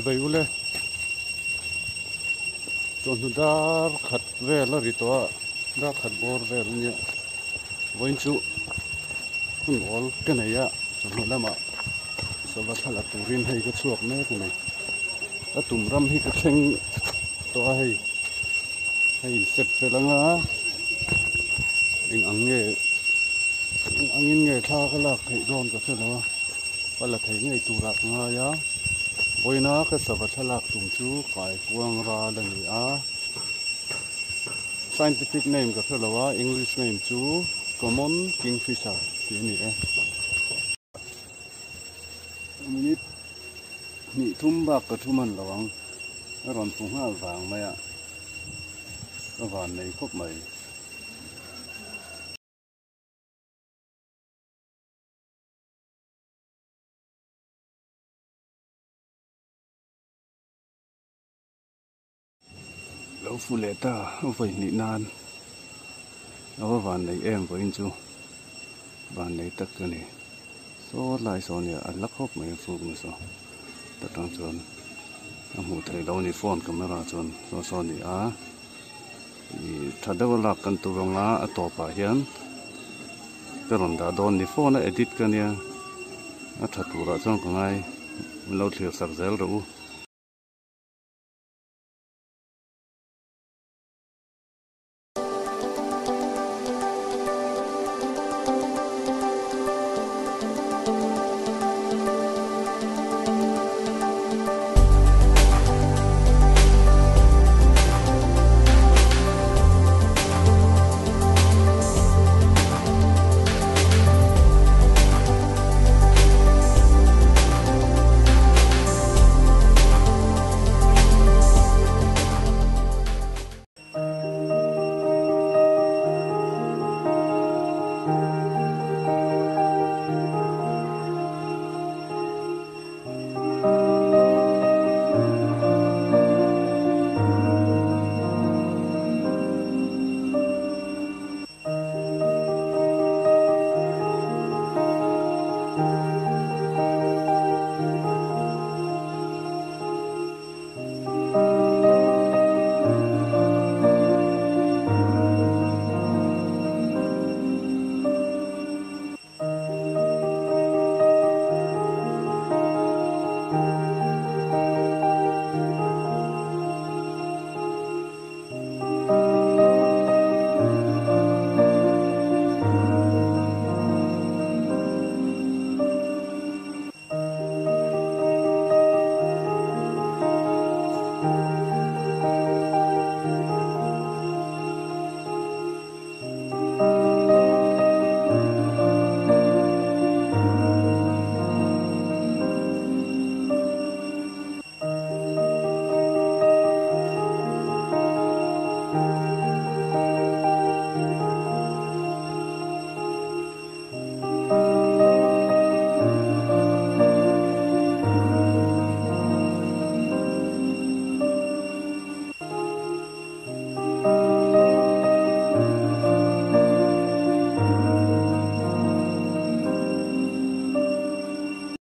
sibayule bai ule. Chon dar khat ve la ri to dar khat bor ve ni voin chu kun ol ke nei ya chon nu lama ah. so va thala turin hai ka chuak me ku nei a tum ram hi ka theng to hai hai set fe langa ing ang nge. Ang in nge tha ka lak thei don ka fe lo wala thei nge tu rak nga ya boina ka saba thalak tum chu kai kuang ra la ni a scientific name ka fe lo wa english name chu common kingfisher ti ni e minute ni thum bak ka thuman lawang ron phung ha wang maya ka van nei khop mai lâu phu lệ ta vậy nị nan. Nó vàn này em với anh chú vàn này tất cả này. Số lại số này ăn lắc hộp mấy phụ nữa số tất cả chuẩn ang hụt thấy đâu ni phone camera chuẩn số số so á thì thật đâu là cần tu rong lá à, ở ronga bà hiền cái lần da đón ni phone a edit kan thật a thatura chuẩn cái này lâu thlir sạc zel rồi